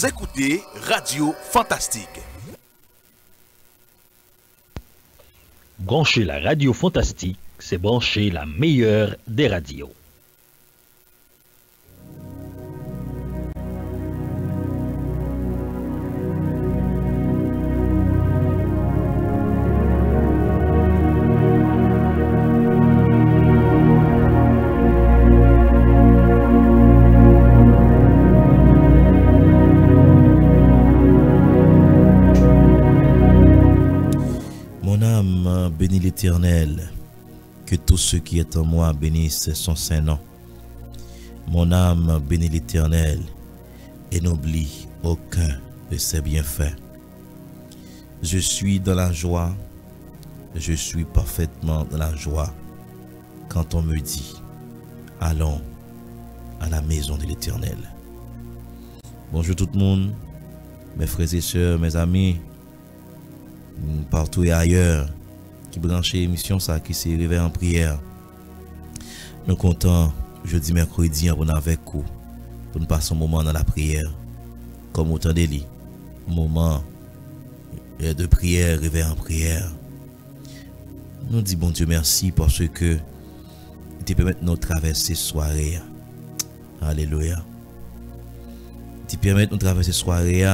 Vous écoutez Radio Fantastique. Brancher la radio fantastique, c'est brancher la meilleure des radios. Que tout ce qui est en moi bénisse son saint nom. Mon âme bénit l'Éternel et n'oublie aucun de ses bienfaits. Je suis dans la joie, je suis parfaitement dans la joie quand on me dit, allons à la maison de l'Éternel. Bonjour tout le monde, mes frères et sœurs, mes amis, partout et ailleurs qui branchent l'émission ça qui s'est réveillé en prière. Nous comptons jeudi mercredi nous avec vous pour nous passer un moment dans la prière comme autant de lits moment euh, de prière réveil en prière nous disons bon Dieu merci parce que tu permets de nous traverser soirée alléluia tu permets de nous traverser soirée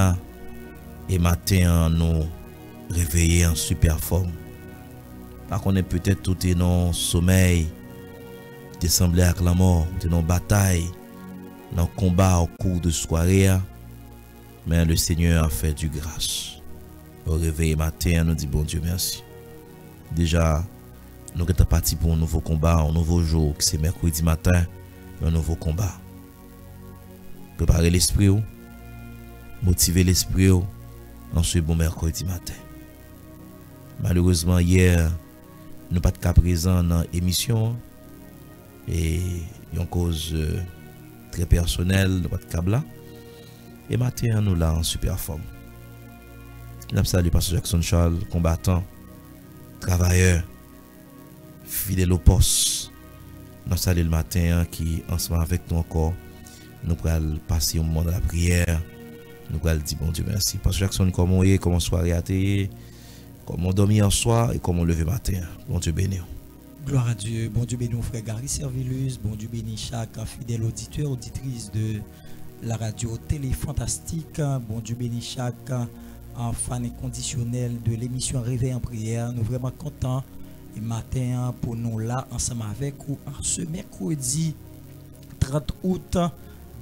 et matin nous réveiller en super forme. Par contre, peut-être tout est dans sommeil, t'es semblé avec la mort, t'es dans bataille, dans combat au cours de soirée. Mais le Seigneur a fait du grâce. Au réveil matin, nous dit bon Dieu merci. Déjà, nous sommes partis pour un nouveau combat, un nouveau jour, qui c'est mercredi matin, un nouveau combat. Préparer l'esprit, motiver l'esprit en ce bon mercredi matin. Malheureusement, hier, nous pas de présent dans l'émission. Et une cause euh, très personnelle, nous pas de cas là. Et matin, nous là en super forme. Nous saluons Pasteur Jackson Charles, combattant, travailleur, fidèle au poste. Nous saluons le matin qui, ensemble avec nous encore, nous allons passer au moment de la prière. Nous allons dire bon Dieu merci. Pasteur Jackson, comment est, comment soirée a été Comment dormir en soir et comment lever matin. Bon Dieu béni. Gloire à Dieu. Bon Dieu béni, frère Gary Servilus. Bon Dieu béni chaque fidèle auditeur, auditrice de la radio Télé Fantastique. Bon Dieu béni chaque fan inconditionnel de l'émission Réveil en prière. Nous vraiment contents et matin pour nous là ensemble avec vous en ce mercredi 30 août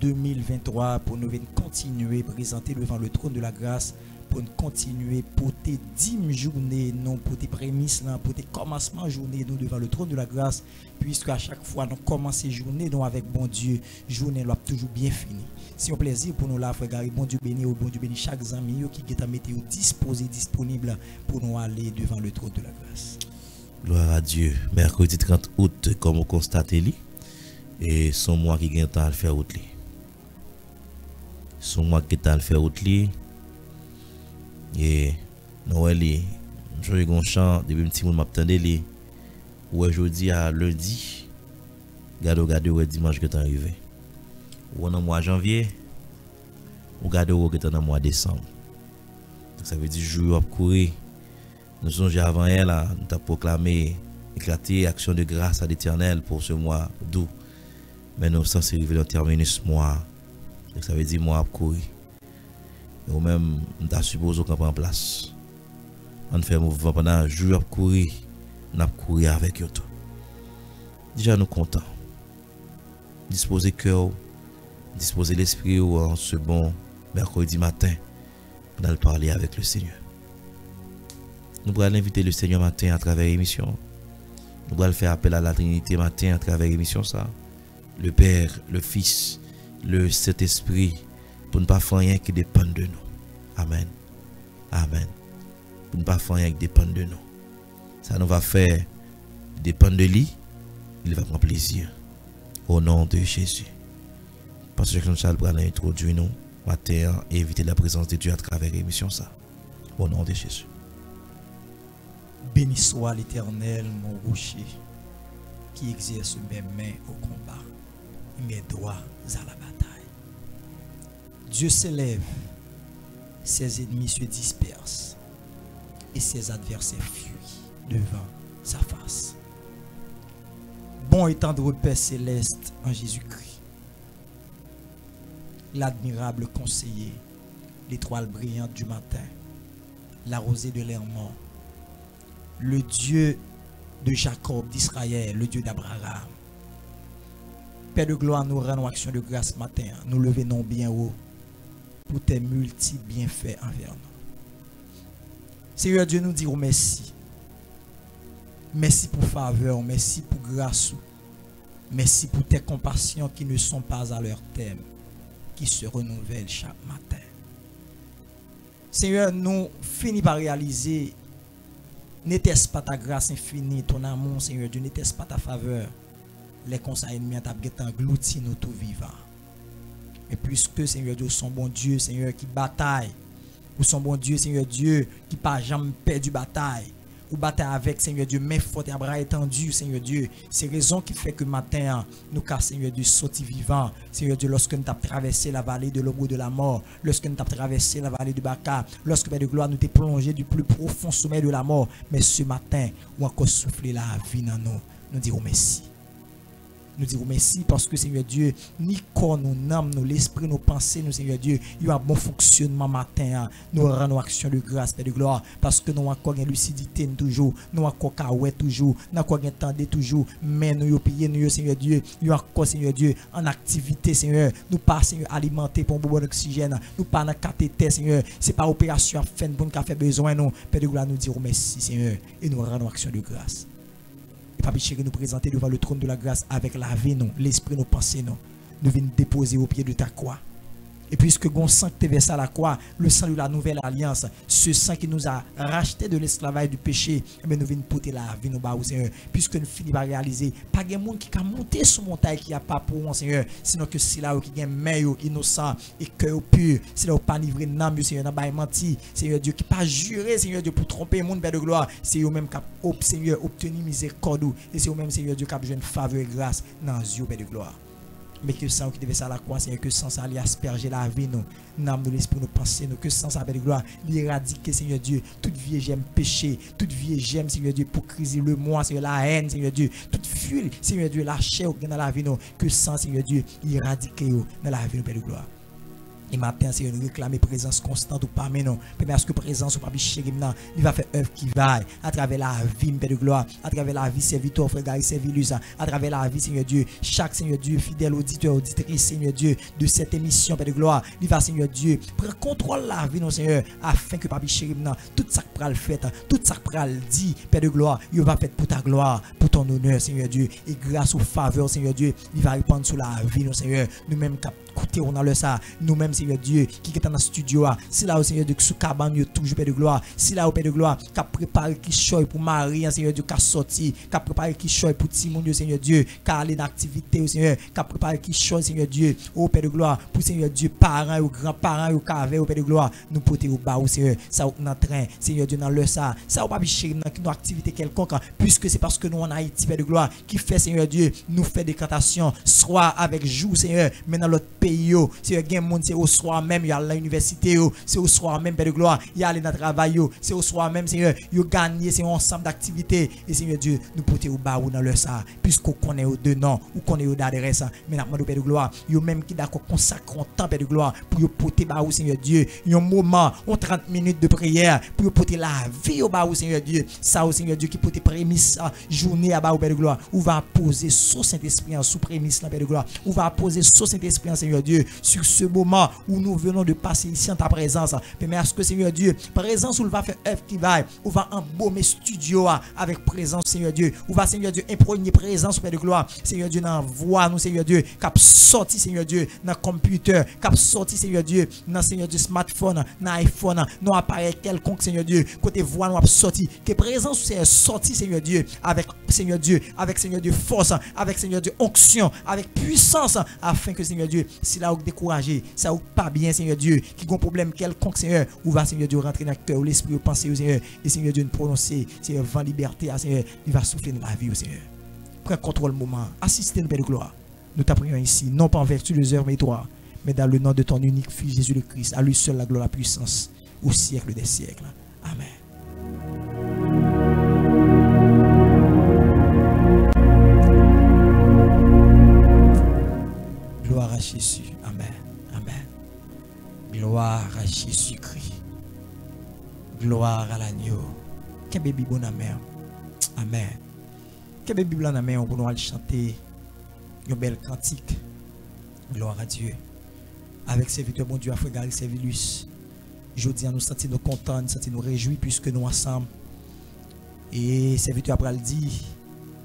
2023 pour nous venir continuer présenter devant le trône de la grâce pour nous continuer pour tes 10 journées, non pour tes prémices, pour tes commencements journée, nous devant le trône de la grâce, puisque à chaque fois nous commençons journée, nous avec bon Dieu, journée là toujours bien fini. C'est un plaisir pour nous là, frère Gary, bon Dieu béni, bon Dieu béni chaque ami qui est à mettre disposé, disponible pour nous aller devant le trône de la grâce. Gloire à Dieu. Mercredi 30 août, comme vous constatez, et son mois qui gagne temps à faire route. Son mois qui est à faire route. Et Noël, je suis un chant depuis un petit moment m'attendais li. Ou aujourd'hui à lundi. Gade gade ouais dimanche que t'es arrivé. Ou en mois janvier. Ou gade ou que t'es dans mois décembre. Donc ça veut dire jour à courir. Nous sommes avant elle là, nous t'as proclamé éclater action de grâce à l'Éternel pour ce mois d'août. Mais nous sommes arrivés dans terminus mois. Ça veut dire mois. Ou même, nous suppose qu'on prend place. On fait mouvement pendant un jour à courir. On a couru avec eux. Déjà, nous comptons. Disposer cœur, disposer l'esprit en ce bon mercredi matin pour aller parler avec le Seigneur. Nous allons inviter le Seigneur matin à travers l'émission. Nous allons faire appel à la Trinité matin à travers l'émission ça. Le Père, le Fils, le Saint-Esprit pour ne pas faire rien qui dépend de nous. Amen. Amen. Pour ne pas faire rien qui dépend de nous. Ça nous va faire dépendre de lui. Il va prendre plaisir. Au nom de Jésus. Parce que Jean Charles va introduire nous matin et éviter la présence de Dieu à travers l'émission. Au nom de Jésus. Béni soit l'Éternel, mon rocher, qui exerce mes mains au combat, mes doigts à la bataille. Dieu s'élève ses ennemis se dispersent et ses adversaires fuient devant sa face. Bon et tendre Père céleste en Jésus-Christ, l'admirable conseiller, l'étoile brillante du matin, la rosée de l'air mort, le Dieu de Jacob, d'Israël, le Dieu d'Abraham. Père de gloire, nous rendons action de grâce matin. Nous levons bien haut pour tes multiples bienfaits envers nous. Seigneur Dieu, nous disons merci. Merci pour faveur, merci pour grâce. Merci pour tes compassions qui ne sont pas à leur thème, qui se renouvellent chaque matin. Seigneur, nous finissons par réaliser, n'était-ce pas ta grâce infinie, ton amour, Seigneur Dieu, n'était-ce pas ta faveur, les conseils ennemis t'ont englouti nous tout vivants. Et puisque, Seigneur Dieu, son bon Dieu, Seigneur, qui bataille, ou son bon Dieu, Seigneur Dieu, qui pas jamais perdu bataille, ou bataille avec, Seigneur Dieu, main forte et à bras étendus, Seigneur Dieu. C'est raison qui fait que matin, nous, car Seigneur Dieu, sorti vivant, Seigneur Dieu, lorsque nous avons traversé la vallée de l'ombre de la mort, lorsque nous avons traversé la vallée du Baka, lorsque, Père de gloire, nous t'es plongé du plus profond sommet de la mort, mais ce matin, ou encore souffler la vie dans nous, nous dirons merci. Nous disons merci parce que Seigneur Dieu, ni corps, nous âme, nous l'esprit, nos pensées, nous Seigneur Dieu, il y a un bon fonctionnement matin. Hein. Nous rendons action de grâce, Père de gloire, parce que nous avons encore une lucidité toujours, nous avons encore toujours, nous avons encore tendé toujours, mais nous payé, nous Seigneur Dieu, nous encore Seigneur Dieu en activité, Seigneur. Nous pas Seigneur alimenté pour un bon oxygène, nous pas dans cathéter, Seigneur. C'est pas opération à faire bon fait besoin, nous. Père de gloire, nous disons merci, Seigneur, et nous rendons action de grâce. Papi chéri, nous présenter devant le trône de la grâce avec la vie, nous, l'esprit, nos pensées, nous. Nous venons déposer au pied de ta croix. Et puisque gon sang qui versé à la croix, le sang de la nouvelle alliance, ce sang qui nous a racheté de l'esclavage du péché, mais eh nous venons porter la vie nous bas Seigneur. Puisque nous finissons par réaliser, pas de monde qui a monté sur montagne qui a pas pour nous, Seigneur, sinon que c'est là qui est meilleur, innocent et cœur pur, c'est là où pas livré n'âme, Seigneur, n'a pas menti, Seigneur Dieu, qui pas juré, Seigneur Dieu, pour tromper le monde, Père de gloire, c'est eux même qui a, Seigneur, obtenu miséricorde, et c'est eux même, Seigneur Dieu, qui a besoin de faveur et grâce dans yeux, Père de gloire mais que sans qui devait ça la croix, Seigneur, que sans ça, aller asperger la vie, nous, l'âme de l'esprit, nous penser, nous, que sans ça, de gloire, l'éradiquer, Seigneur Dieu, toute vie j'aime péché, toute vie j'aime, Seigneur Dieu, pour criser le moi, Seigneur, la haine, Seigneur Dieu, toute fuite, Seigneur Dieu, la chair dans la vie, nous, que sans, Seigneur Dieu, éradiquer dans la vie, nous, de gloire. Et matin, c'est une réclamer présence constante ou pas, mais non. Parce que présence ou pas, il va faire œuvre qui va. À travers la vie, Père de gloire, à travers la vie, serviteur, frère Gary, Servilus, à travers la vie, Seigneur Dieu, chaque Seigneur Dieu, fidèle auditeur, auditrice, Seigneur Dieu, de cette émission, Père de gloire, il va, Seigneur Dieu, prendre contrôle la vie, non, Seigneur, afin que Papi Chérim, tout ça le fait, tout ça le dit, Père de gloire, il va faire pour ta gloire, pour ton honneur, Seigneur Dieu, et grâce aux faveurs, Seigneur Dieu, il va répandre sur la vie, non, Seigneur, nous-mêmes, écoutez, on a le ça, nous-mêmes, Seigneur Dieu, qui est dans le studio, c'est là où Seigneur Dieu, sous cabane, toujours Père de gloire, c'est là où Père de gloire, qui a préparé qui choix pour Marie, Seigneur Dieu, qui a sorti, qui a préparé qui choix pour Timon, Seigneur Dieu, qui a allé d'activité, Seigneur, qui a préparé qui choix, Seigneur Dieu, au Père de gloire, pour Seigneur Dieu, parents, ou grands-parents, ou cave, au Père de gloire, nous porter au bas, Seigneur, ça dans train, Seigneur Dieu, dans le ça, ça ou pas chéri, dans nos activités quelconque, puisque c'est parce que nous en Haïti, Père de gloire, qui fait, Seigneur Dieu, nous fait des cantations, soit avec jour, Seigneur, mais dans l'autre pays, c'est un monde, c'est au soir même, il y a l'université, c'est au soir même, Père de gloire, il y a dans le travail, c'est au soir même, Seigneur, il gagné, c'est ensemble d'activités, et Seigneur Dieu, nous porter au bas ou dans le ça, puisqu'on connaît au deux noms, ou connaît au d'adresse, mais nous Père de gloire, il même qui d'accord consacrer un temps, Père de gloire, pour porter bas ou Seigneur Dieu, un moment, on 30 minutes de prière, pour porter la vie au bas ou Seigneur Dieu, ça au Seigneur Dieu, qui porter prémisse, journée à bas au Père de gloire, ou va poser sous Saint-Esprit en sous prémisse, Père de gloire, ou va poser sous Saint-Esprit, Seigneur Dieu, sur ce moment où nous venons de passer ici en ta présence. Mais merci que Seigneur Dieu, présence où il va faire œuvre qui va, où va embaumer studio avec présence, Seigneur Dieu, où va Seigneur Dieu imprégner présence, Père de gloire, Seigneur Dieu, dans voix nous, Seigneur Dieu, cap sorti, Seigneur Dieu, dans computer, cap sorti, Seigneur Dieu, dans Seigneur Dieu, smartphone, dans iPhone, dans appareil quelconque, Seigneur Dieu, côté voix nous sorti, que présence c'est sorti, Seigneur Dieu, avec Seigneur Dieu, avec Seigneur Dieu, force, avec Seigneur Dieu, onction, avec puissance, afin que Seigneur Dieu, si là où découragé, ça ou pas bien, Seigneur Dieu, qui a un problème quelconque, Seigneur, où va, Seigneur Dieu, rentrer dans le cœur, l'esprit, penser, Seigneur, et Seigneur Dieu, nous prononcer, Seigneur, vent liberté, Seigneur, il va souffler dans la vie, Seigneur. Prends contrôle le moment, assistez nous, Père de gloire. Nous t'apprenons ici, non pas en vertu des heures, mais toi, mais dans le nom de ton unique Fils Jésus le Christ. À lui seul la gloire, la puissance, au siècle des siècles. Amen. Jésus. Amen. Amen. Gloire à Jésus-Christ. Gloire à l'agneau. Quel bébé bon amen. Amen. Quel bébé blanc amen. On aller chanter une belle cantique. Gloire à Dieu. Avec serviteur bon Dieu, à Gary Servilus. Jeudi, nous sentir nous contents, nous sentir nous réjouis puisque nous ensemble. Et serviteur après le dit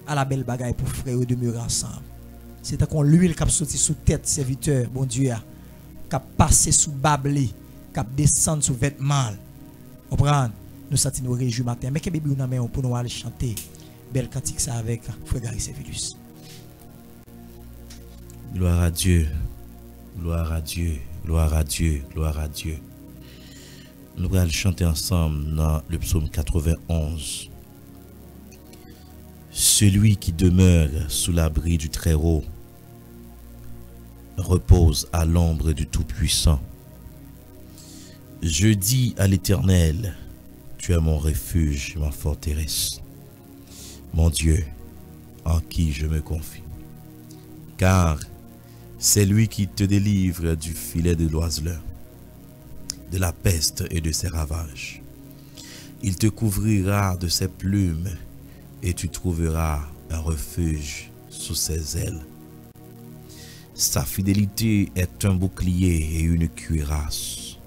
à la belle bagaille pour frère demeurer ensemble. C'est qu'on l'huile qui a sorti sous tête serviteur, bon Dieu, qui a passé sous bablé, qui a descendu sous vêtements. Comprendre? Nous sentir nous réjouis matin. Mais que bébé nous avons pour nous aller chanter belle cantique ça avec frère Gary Servilus. Gloire à Dieu, gloire à Dieu, gloire à Dieu, gloire à Dieu. Nous allons chanter ensemble dans le psaume 91. Celui qui demeure sous l'abri du Très-Haut repose à l'ombre du Tout-Puissant. Je dis à l'Éternel, tu es mon refuge, ma forteresse, mon Dieu, en qui je me confie. Car c'est lui qui te délivre du filet de l'oiseleur, de la peste et de ses ravages. Il te couvrira de ses plumes et tu trouveras un refuge sous ses ailes. Sa fidélité est un bouclier et une cuirasse.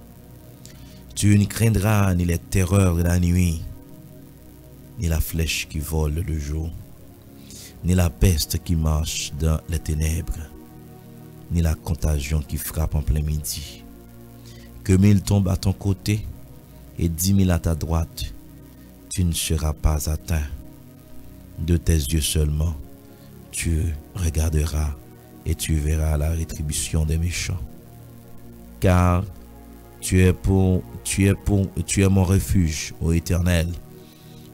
Tu ne craindras ni les terreurs de la nuit, ni la flèche qui vole le jour, ni la peste qui marche dans les ténèbres, ni la contagion qui frappe en plein midi. Que mille tombent à ton côté et dix mille à ta droite, tu ne seras pas atteint. De tes yeux seulement, tu regarderas et tu verras la rétribution des méchants. Car tu es pour, tu es pour, tu es mon refuge, ô Éternel.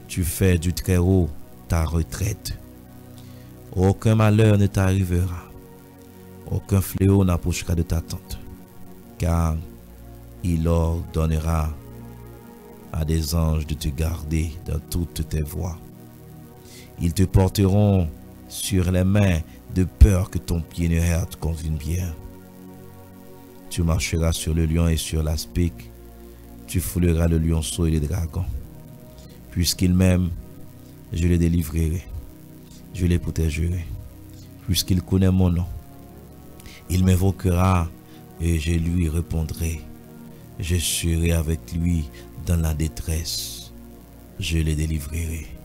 Tu fais du Très-Haut ta retraite. Aucun malheur ne t'arrivera. Aucun fléau n'approchera de ta tente. Car il ordonnera à des anges de te garder dans toutes tes voies. Ils te porteront sur les mains de peur que ton pied ne heurte contre une pierre. Tu marcheras sur le lion et sur l'aspic. Tu fouleras le lionceau et le dragon. Puisqu'il m'aime, je le délivrerai. Je les protégerai. Puisqu'il connaît mon nom, il m'invoquera et je lui répondrai. Je serai avec lui dans la détresse. Je le délivrerai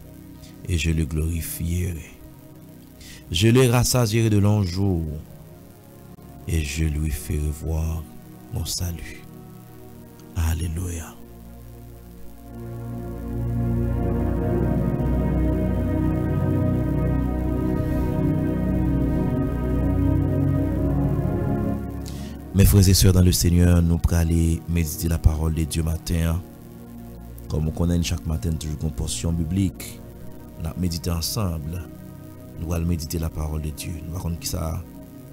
et je le glorifierai. Je le rassasierai de longs jours et je lui ferai voir mon salut. Alléluia. Mes frères et sœurs dans le Seigneur, nous pourrons aller méditer la parole de Dieu matin. Comme on connaît chaque matin toujours une portion biblique, nous allons méditer ensemble. Nous allons méditer la parole de Dieu. Nous allons que ça,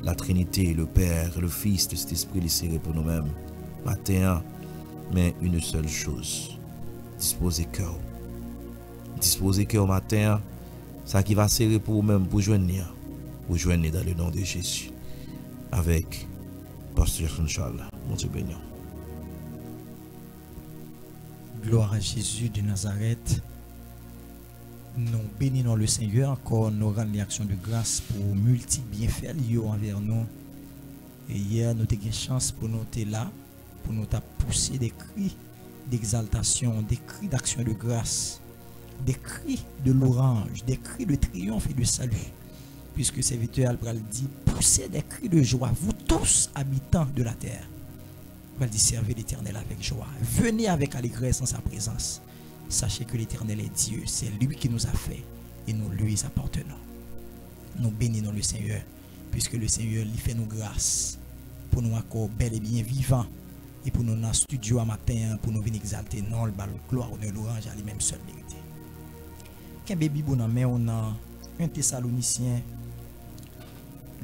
la Trinité, le Père, le Fils, de cet Esprit, serré pour nous-mêmes. Matin, mais une seule chose. Disposez cœur. Disposez cœur matin. Ça qui va serrer pour vous-même, pour joindre, pour joindre dans le nom de Jésus. Avec Pasteur Inch'Allah. Mon Dieu. Gloire à Jésus de Nazareth. Nous bénissons le Seigneur encore, nous rendons l'action de grâce pour multiples bienfaits liés envers nous. Et hier, nous avons eu chance pour nous être là, pour nous pousser des cris d'exaltation, des cris d'action de grâce, des cris de l'orange, des cris de triomphe et de salut. Puisque serviteur Albral dit, poussez des cris de joie, vous tous habitants de la terre. Il dit, servez l'Éternel avec joie. Venez avec allégresse en sa présence. Sachez que l'Éternel est Dieu. C'est lui qui nous a fait et nous lui appartenons. Nous bénissons le Seigneur puisque le Seigneur lui fait nous grâce pour nous accorder bel et bien vivants et pour nous dans studio à matin pour nous venir exalter non le bal gloire de l'orange à lui-même seul mérité. Qu'un bébé bon mais on a un Thessalonicien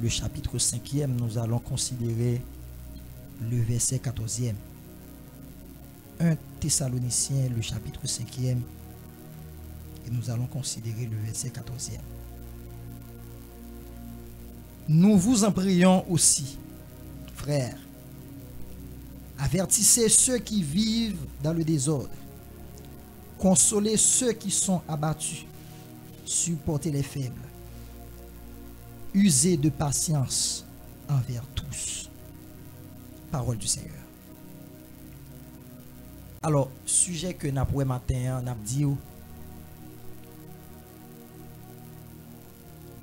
le chapitre 5e nous allons considérer le verset 14e. 1 Thessaloniciens, le chapitre 5e. Et nous allons considérer le verset 14e. Nous vous en prions aussi, frères. Avertissez ceux qui vivent dans le désordre. Consolez ceux qui sont abattus. Supportez les faibles. Usez de patience envers tous. Parole du Seigneur. Alors, sujet que nous avons matin, nous avons dit,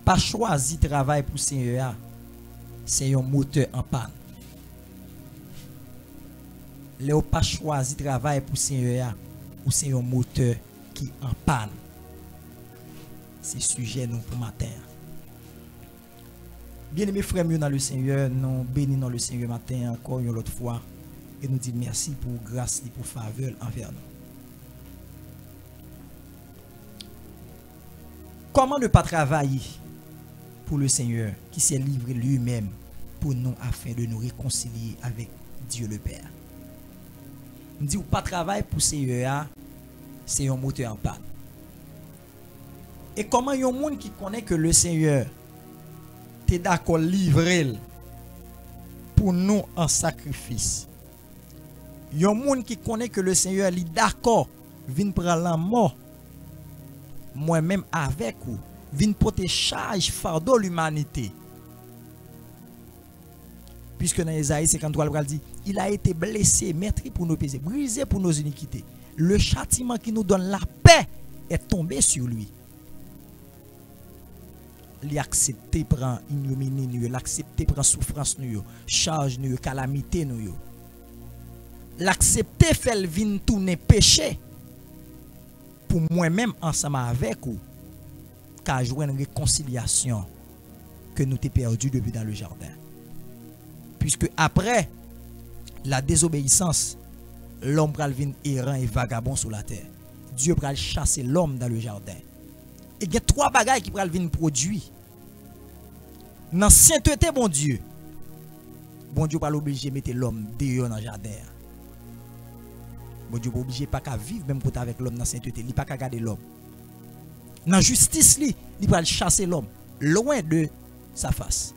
pas choisi travail pour le Seigneur, c'est un moteur en panne. Léo pas choisi travail pour le Seigneur, ou c'est un moteur qui en panne. C'est sujet nous pour matin. Bien aimés frères dans le Seigneur, nous bénissons le Seigneur matin encore une autre fois nous disons merci pour grâce et pour faveur envers nous. Comment ne pas travailler pour le Seigneur qui s'est livré lui-même pour nous afin de nous réconcilier avec Dieu le Père? On dit ou pas travail pour le Seigneur, c'est un moteur en panne. Et comment y a un monde qui connaît que le Seigneur t'es d'accord livrer pour nous en sacrifice? Il y a un monde qui connaît que le Seigneur est d'accord vient prendre la mort moi-même avec vous vient porter charge fardeau l'humanité. Puisque dans Isaïe 53, il dit il a été blessé, meurtri pour nos péchés, brisé pour nos iniquités. Le châtiment qui nous donne la paix est tombé sur lui li accepter prend ignominie nous l'accepter prend souffrance charge nous calamité l'accepter fait vin tourner péché. Pour moi-même ensemble avec vous car jouer une réconciliation que nous t'ai perdu depuis dans le jardin. Puisque après la désobéissance l'homme pral vin errant et vagabond sur la terre. Dieu pral chasser l'homme dans le jardin. Il y a trois bagages qui pral venir produire dans sainteté, bon Dieu, bon Dieu pas obligé mettre l'homme dehors dans le jardin. Bon Dieu pas obligé pas qu'à vivre même côté avec l'homme dans sainteté, il pas qu'à garder l'homme. Dans justice li, il va chasser l'homme loin de sa face.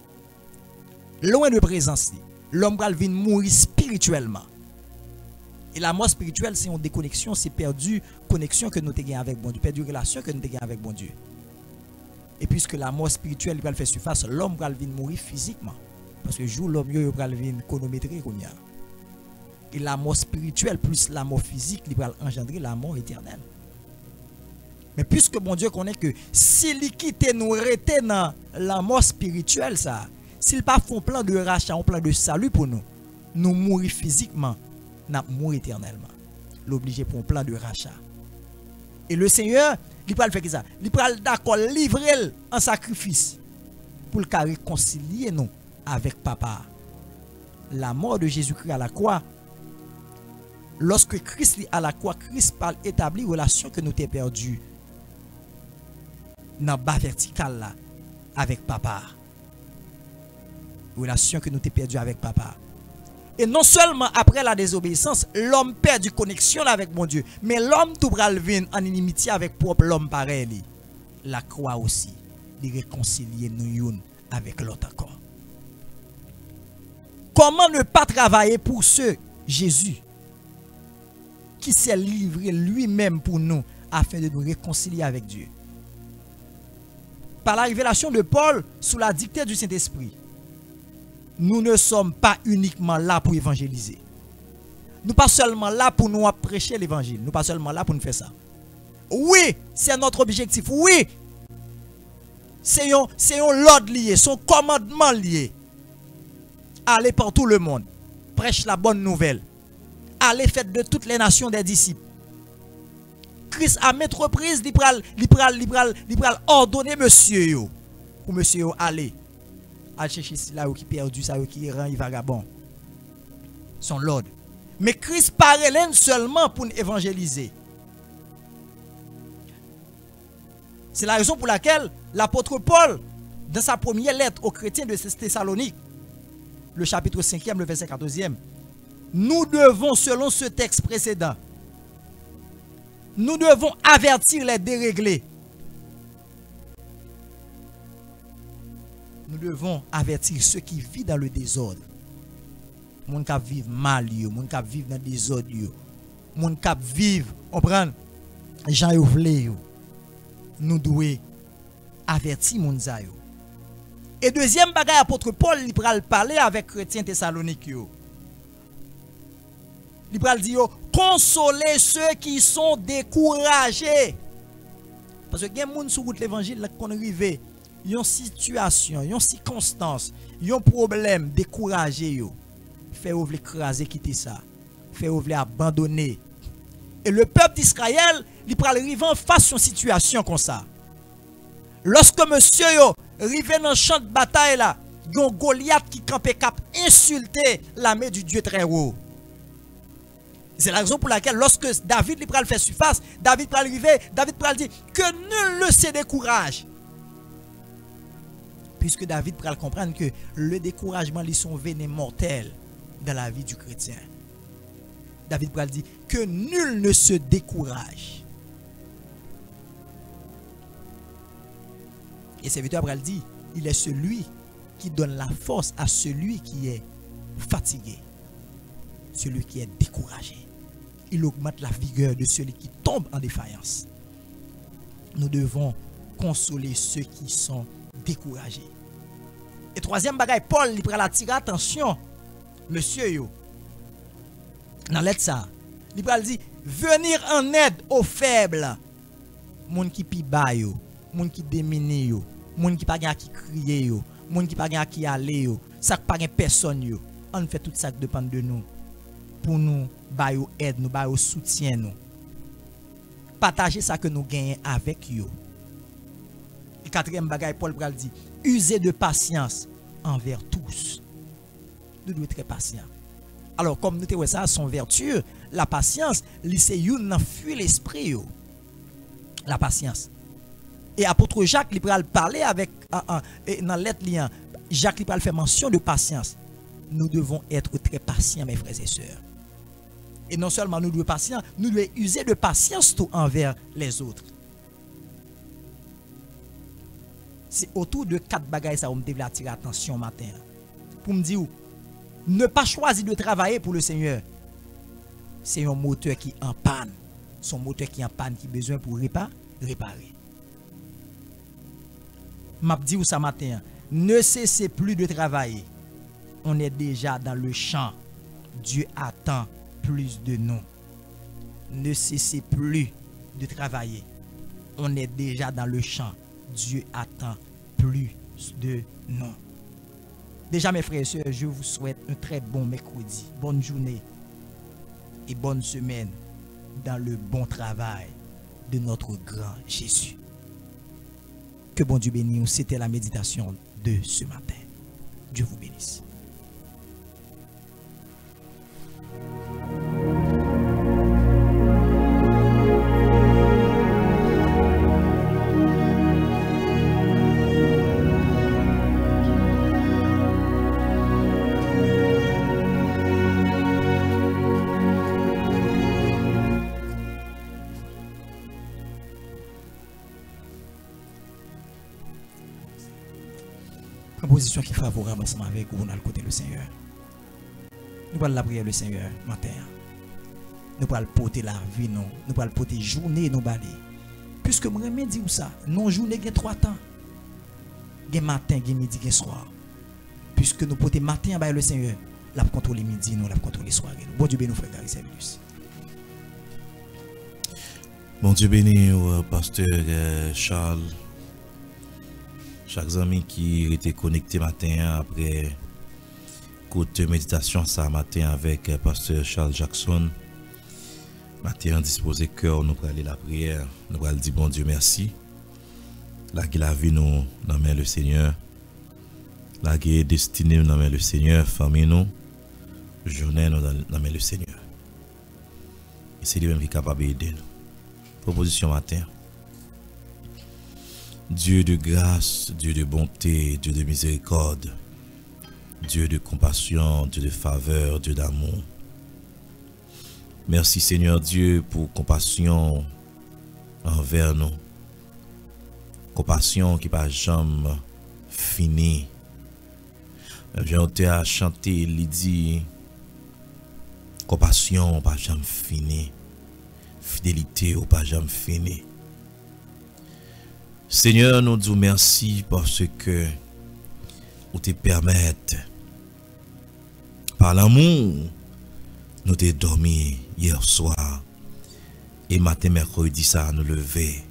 Loin de présence L'homme va venir mourir spirituellement. Et la mort spirituelle, c'est une déconnexion, c'est perdu connexion que nous avons avec bon Dieu, perdu relation que nous avons avec bon Dieu. Et puisque la mort spirituelle va faire surface, l'homme va venir mourir physiquement. Parce que jour l'homme va venir chronométrer Et la mort spirituelle plus la mort physique, il va engendrer la mort éternelle. Mais puisque mon Dieu connaît que s'il quitte nous rester dans la mort spirituelle, ça, s'il pas font plan de rachat, un plan de salut pour nous, nous mourir physiquement, nous mourir éternellement. L'obligé pour un plan de rachat. Et le Seigneur, il peut faire ça? Il peut d'accord livrer en sacrifice pour le réconcilier nous avec papa. La mort de Jésus-Christ à la croix, lorsque Christ est à la croix, Christ parle établir relation que nous avons perdue dans bas vertical avec papa. Relation que nous avons perdue avec papa. Et non seulement après la désobéissance, l'homme perd du connexion avec mon Dieu, mais l'homme tout venir en inimitié avec propre l'homme pareil. La croix aussi, de réconcilier nous avec l'autre corps. Comment ne pas travailler pour ceux, Jésus, qui s'est livré lui-même pour nous afin de nous réconcilier avec Dieu Par la révélation de Paul sous la dictée du Saint-Esprit, nous ne sommes pas uniquement là pour évangéliser. Nous pas seulement là pour nous prêcher l'évangile. Nous pas seulement là pour nous faire ça. Oui, c'est notre objectif. Oui, c'est un, l'ordre lié, son commandement lié. Allez par tout le monde, prêche la bonne nouvelle. Allez faire de toutes les nations des disciples. Christ à mettre reprises, il pral, il pral ordonner monsieur yo, pour monsieur yo aller à chercher là où qui perdu, ça qui rend vagabond. Son l'ordre. Mais Christ paraît seulement pour évangéliser. C'est la raison pour laquelle l'apôtre Paul, dans sa première lettre aux chrétiens de Thessalonique, le chapitre 5e, le verset 14e. Nous devons, selon ce texte précédent, nous devons avertir les déréglés. Nous devons avertir ceux qui vivent dans le désordre. Moun qui vivent mal, yo, moun qui vivent dans le désordre, yo. moun qui vivent, on prend, yo. Nous devons avertir moun za yo. Et deuxième bagage, apôtre Paul, il parler avec chrétiens Thessalonique. Il pral dire yo, consoler ceux qui sont découragés. Parce que gens sur route l'évangile qui ont arrivé, une situation, une circonstance, un problème découragé yo. Fait ou écraser quitter ça. Fait ou abandonner. Et le peuple d'Israël, il pral en face une situation comme ça. Lorsque monsieur yo arrivé dans le champ de bataille là, il y a Goliath qui campait cap insulter l'armée du Dieu très haut. C'est la raison pour laquelle lorsque David le fait surface, David pral arriver, David pral dire que nul ne se décourage. Puisque David pral comprendre que le découragement est son venin mortel dans la vie du chrétien. David pral dit que nul ne se décourage. Et serviteur pral dit, il est celui qui donne la force à celui qui est fatigué, celui qui est découragé il augmente la vigueur de celui qui tombe en défaillance. Nous devons consoler ceux qui sont découragés. Et troisième bagaille, Paul il prend attirer attention, monsieur yo, dans l'aide ça, il prend dit venir en aide aux faibles, moun qui pi bas yo, moun qui démini yo, moun qui pas qui crier yo, moun qui pas qui aller yo, ça pas personne yo. On fait tout ça qui dépend de nous pour nous bailler aide nous bailler soutien nous. Partager ça que nous gagnons avec eux et quatrième bagaille Paul pral dit user de patience envers tous. Nous devons être très patients. Alors comme nous te ça son vertu la patience c'est une fuit l'esprit la patience. Et apôtre Jacques il pral parler avec dans lettre lien Jacques il faire mention de patience. Nous devons être très patients mes frères et sœurs et non seulement nous devons patients, nous devons user de patience tout envers les autres. C'est autour de quatre bagages ça me attirer attention matin. Pour me dire, ne pas choisir de travailler pour le Seigneur. C'est un moteur qui en panne. Son moteur qui en panne, qui a besoin pour réparer. réparer. M'a dit ça matin, ne cessez plus de travailler. On est déjà dans le champ. Dieu attend plus de nous. Ne cessez plus de travailler. On est déjà dans le champ. Dieu attend plus de nous. Déjà, mes frères et sœurs, je vous souhaite un très bon mercredi, bonne journée et bonne semaine dans le bon travail de notre grand Jésus. Que bon Dieu bénisse. C'était la méditation de ce matin. Dieu vous bénisse. Position qui est favorable ensemble avec vous dans le côté du Seigneur. Nous allons la prière le Seigneur matin. Nous allons porter la vie, nous. Nous allons porter journée, nous balayer. Puisque je dire ça. Non, journée, il trois temps. Il matin, il midi, il soir. Puisque nous portons matin avec le Seigneur, la contrôler midi, nous la contrôler soir. Bon Dieu béni, frère Gary Bon Dieu béni, euh, pasteur euh, Charles. Chaque ami qui était connecté matin après côté méditation ça matin avec euh, pasteur Charles Jackson. Matin disposé cœur nous aller la prière, nous allons dire bon Dieu merci. La qui la vie nous dans le Seigneur. La qui est destinée dans le Seigneur, famille nous, journée nous dans le Seigneur. Et c'est lui-même qui est capable d'aider nous. Proposition matin. Dieu de grâce, Dieu de bonté, Dieu de miséricorde, Dieu de compassion, Dieu de faveur, Dieu d'amour. Merci Seigneur Dieu pour compassion envers nous. Compassion qui pas jamais fini. J'ai à chanter, il dit, compassion pas jamais fini. Fidélité ou pas jamais fini. Seigneur, nous disons merci parce que vous te permettez, par l'amour, nous te dormi hier soir et matin mercredi ça nous lever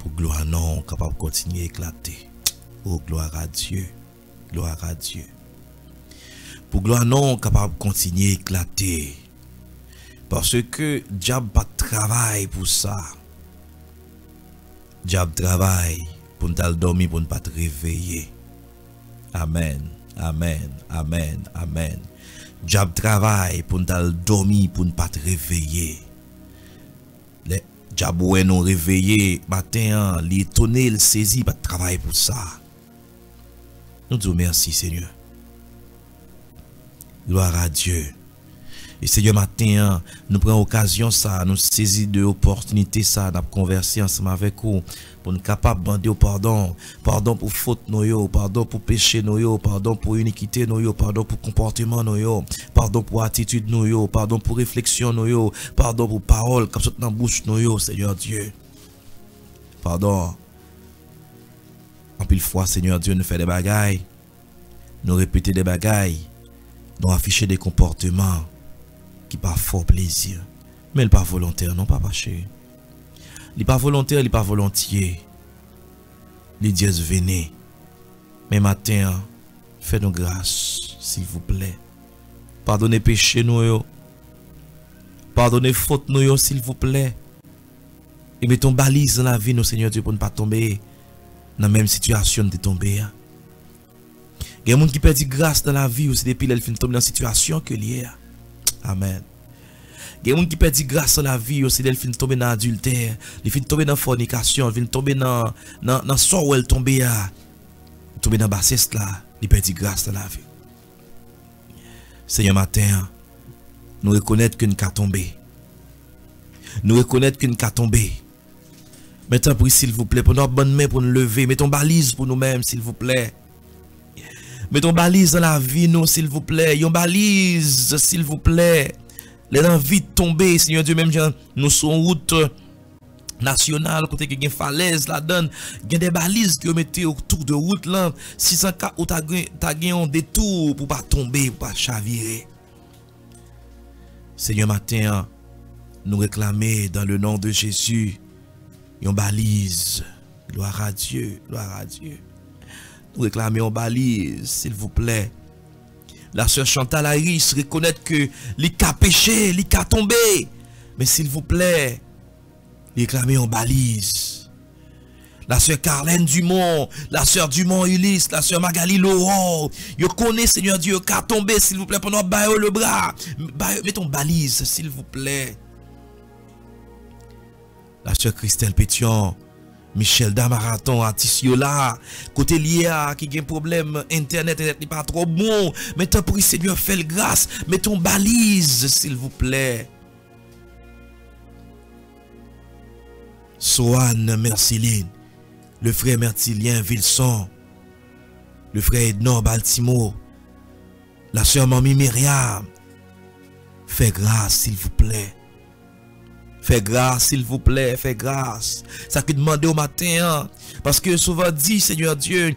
pour gloire non capable de continuer à éclater. Oh gloire à Dieu, gloire à Dieu. Pour gloire non capable de continuer à éclater. Parce que diable pas pour ça. Diable travail pour ne dormir, pour ne pas te réveiller. Amen, amen, amen, amen. Diable travail pour ne dormir, pour ne pas te réveiller. Les diable nous réveiller matin, l'étonner, le saisir, pas de travail pour ça. Nous disons merci Seigneur. Gloire à Dieu. Et Seigneur, matin, nous prenons occasion ça, nous saisir de l'opportunité ça, de converser ensemble avec vous, pour nous capables de demander pardon. Pardon pour faute nous, pardon pour péché nous, pardon pour iniquité nous, pardon pour comportement nous, pardon pour attitude nous, pardon pour réflexion nous, pardon pour parole comme ça dans la bouche nous, Seigneur Dieu. Pardon. En pile fois, Seigneur Dieu, nous fait des bagailles, nous répéter des bagailles, nous afficher des comportements qui pas fort plaisir. Mais il pas volontaire, non, pas chéri. Il pas volontaire, il pas volontiers. Les dieux venez. Mais matin, faites-nous grâce, s'il vous plaît. Pardonnez péché nous, Pardonnez faute nous, s'il vous plaît. Et mettons balise dans la vie, nous, Seigneur Dieu, pour ne pas tomber dans la même situation de tomber. Hein. Il y a des gens qui perdent grâce dans la vie, aussi depuis qu'ils tomber dans la situation que lié. Amen. Il y a des gens qui perdent grâce dans la vie aussi, ils finissent tomber dans l'adultère, ils finissent tomber dans la fornication, ils finissent tomber dans dans sort où ils tombent à tomber dans la bassesse là, ils perdent grâce dans la vie. Seigneur matin, nous reconnaître qu'une cas tombé. Nous reconnaître qu'une cas tombé. Mettons prie s'il vous plaît pour notre bonne main pour nous lever, mettons balise pour nous-mêmes s'il vous plaît. Mettons balise dans la vie, nous, s'il vous plaît. Yon balise, s'il vous plaît. Les gens vite tomber, Seigneur Dieu, même nous sommes route nationale, côté qui une falaise il y a des balises que mettez autour de route là. 600 cas où tu as un détour pour pas tomber, pour pas chavirer. Seigneur, matin, nous réclamer dans le nom de Jésus, une balise. Gloire à Dieu, gloire à Dieu réclamer en balise, s'il vous plaît. La sœur Chantal Aris reconnaître que les cas péché, les cas tombé. Mais s'il vous plaît, réclamer en balise. La sœur Carlène Dumont, la sœur Dumont Ulysse, la sœur Magali Laurent. Je connais, Seigneur Dieu, cas tombé, s'il vous plaît, pendant bailler le bras. Mettons balise, s'il vous plaît. La sœur Christelle Pétion, Michel Damaraton à Tissiola, côté lié à qui a un problème internet n'est pas trop bon, mais tant pis Seigneur fait grâce, mettons balise s'il vous plaît. Soane Merciline, le frère Mertilien Vilson, le frère Ednon Baltimore, la soeur Mamie Myriam, fais grâce s'il vous plaît. Fais grâce, s'il vous plaît, fais grâce. Ça que demander au matin. Hein. Parce que souvent dit, Seigneur Dieu,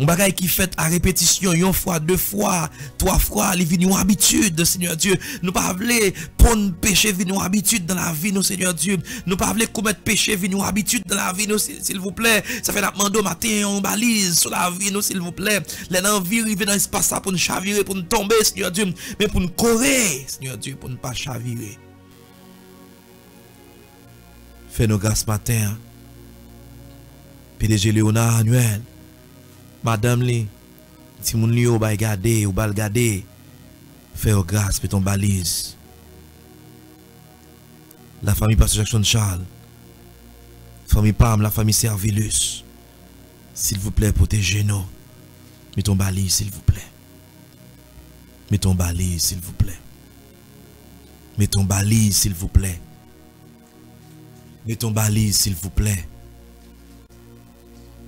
un bagage qui fait à répétition, une fois, deux fois, trois fois, les une habitude, Seigneur Dieu. Nous pas voulons prendre péché, une habitude dans la vie, Seigneur Dieu. Nous pas voulons commettre péché, une habitude dans la vie, s'il vous plaît. Ça fait la au matin, on balise sur la vie, s'il vous plaît. Les envies arriver dans l'espace pour nous chavirer, pour nous tomber, Seigneur Dieu. Mais pour nous courir, Seigneur Dieu, pour ne pas chavirer. Fais-nous grâce matin. PDG Léonard Annuel. Madame Li. Si mon lieu va regarder ou va regarder. Fais-nous grâce pour ton balise. La famille Pasteur Jackson Charles. Famille Pam, la famille Servilus. S'il vous plaît, protégez-nous. Mettons balise, s'il vous plaît. Mettons balise, s'il vous plaît. Mettons balise, s'il vous plaît. Mettons balise, s'il vous plaît.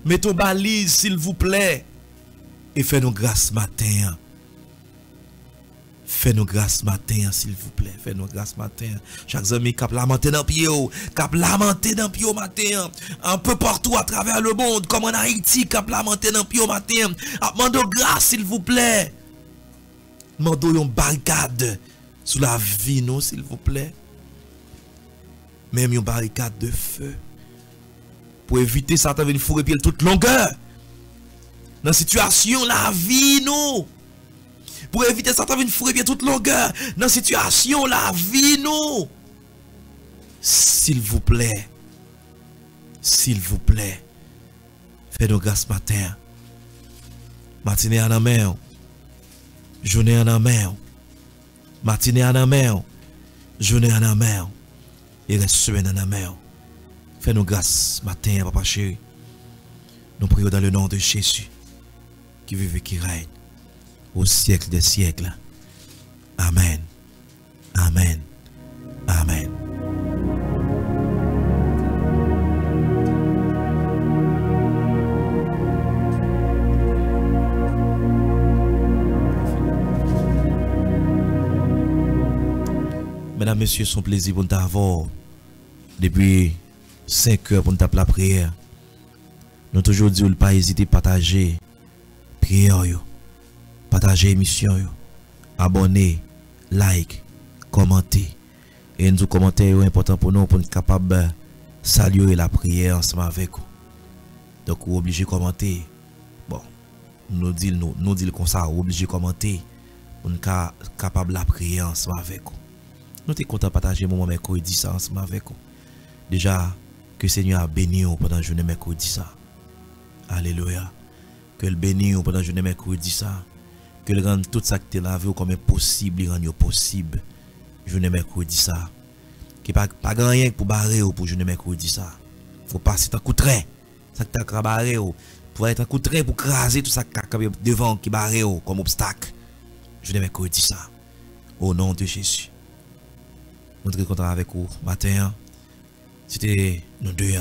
Mettons balise, s'il vous plaît. Et fais-nous grâce matin. Fais-nous grâce matin, s'il vous plaît. Fais-nous grâce matin. Chaque ami cap lamenté dans pied, cap lamenté dans pied matin. Un peu partout à travers le monde, comme en Haïti, cap lamenté dans pied matin. Demandons grâce, s'il vous plaît. Demandons une barricade sous la vie, nous, s'il vous plaît. Même une barricade de feu. Pour éviter ça, venir fourrer pied toute longueur. Dans la situation, la vie, nous. Pour éviter ça, venir fourrer pied toute longueur. Dans la situation, la vie, nous. S'il vous plaît. S'il vous plaît. Faites-nous grâce matin. Matinée en mer. Journée en mer. Matinée en mer. Journée en mer. Et reste semaine en mer. Fais-nous grâce matin, papa chéri. Nous prions dans le nom de Jésus, qui vive et qui règne au siècle des siècles. Amen. Amen. Messieurs, son plaisir pour nous avoir depuis 5 heures pour nous taper la prière. Nous toujours dit ne pas hésiter à partager prière, yo, partager émission, yo, abonner, like, commenter. Et nous commentaires est important pour nous pour être capable de saluer la prière ensemble avec vous. Donc, vous obligé de commenter. Bon, nous dit nous, nous comme ça, vous obligé de commenter pour être capable de la prière ensemble avec vous. Nous sommes contents de partager moment mercredi ça ensemble avec vous. Déjà, que le Seigneur a béni pendant la journée mercredi ça. Alléluia. Que le béni pendant la journée mercredi ça. Que le rende tout ça que tu as comme possible, il rende possible. Journée mercredi ça. Que pas pas rien pour barrer pour journée mercredi ça. Faut passer un coup train. Ça que tu as barré pour être un coup pour craser tout ça devant qui barré comme obstacle. Journée mercredi ça. Au nom de Jésus. Nous très avec vous matin. C'était nous deux,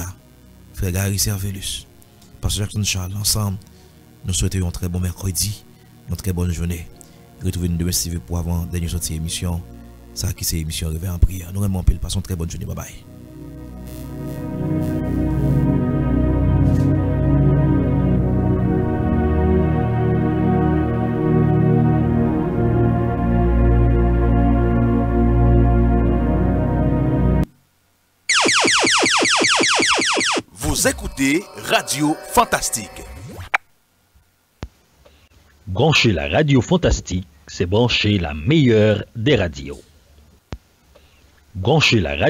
frère Gary Servelus, Pasteur Jackson Charles, ensemble. Nous souhaitons un très bon mercredi, une très bonne journée. Retrouvez-nous demain si pour avant dernière sortie émission. Ça qui c'est émission Réveil en prière. Nous remercions, passons une très bonne journée. Bye bye. Radio Fantastique. Brancher la radio fantastique, c'est brancher la meilleure des radios. Brancher la radio